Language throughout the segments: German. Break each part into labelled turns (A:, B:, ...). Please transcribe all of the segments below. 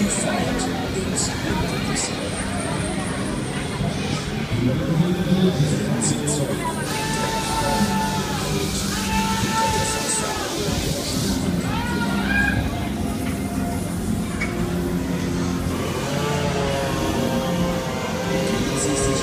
A: you. find things in the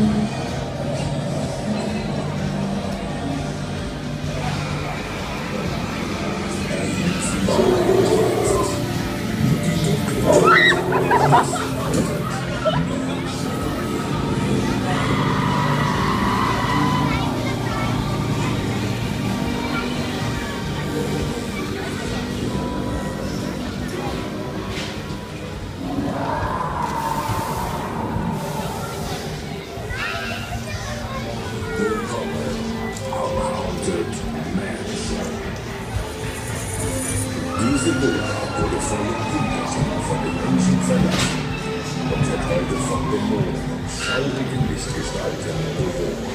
A: Oh, Richard Manson. Diese Villa wurde vor Jahrhunderten von den Menschen verlassen und wird heute von Dämonen und schaurigen Lichtgestalten bewohnt.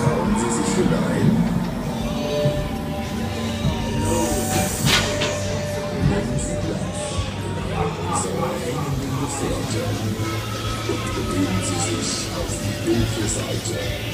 A: Trauen Sie sich hinein? Nehmen Sie Platz in unserer hängenden Gefährte und begeben Sie sich auf die dunkle Seite.